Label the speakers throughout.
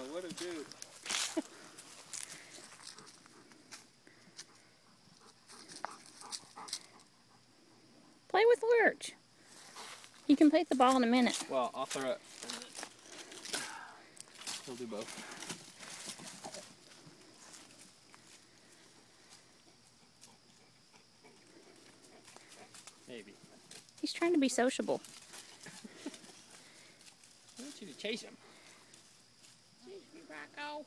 Speaker 1: what a dude.
Speaker 2: Play with Lurch. You can play with the ball in a minute.
Speaker 1: Well, I'll throw it. We'll do both. Maybe.
Speaker 2: He's trying to be sociable.
Speaker 1: I want you to chase him. Rocco.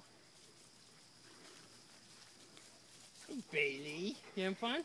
Speaker 1: Hey, Bailey. You having fun?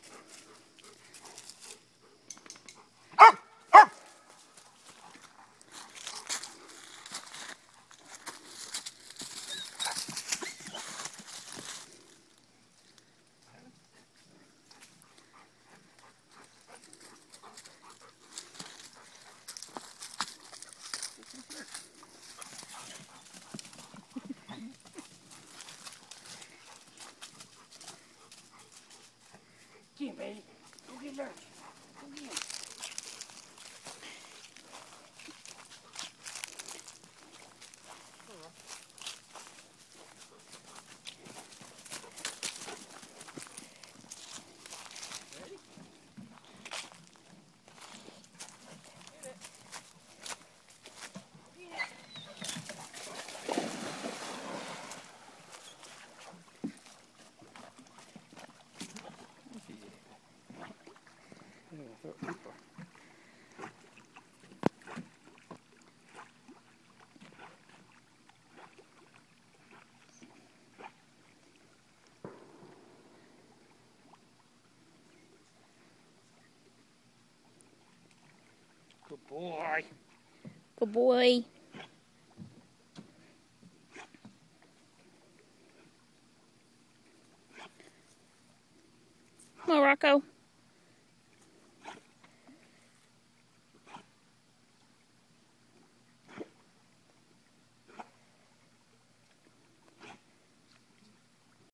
Speaker 1: aqui, velho. O Guilherme. O Guilherme. Good boy.
Speaker 2: Good boy. Come on, Rocco.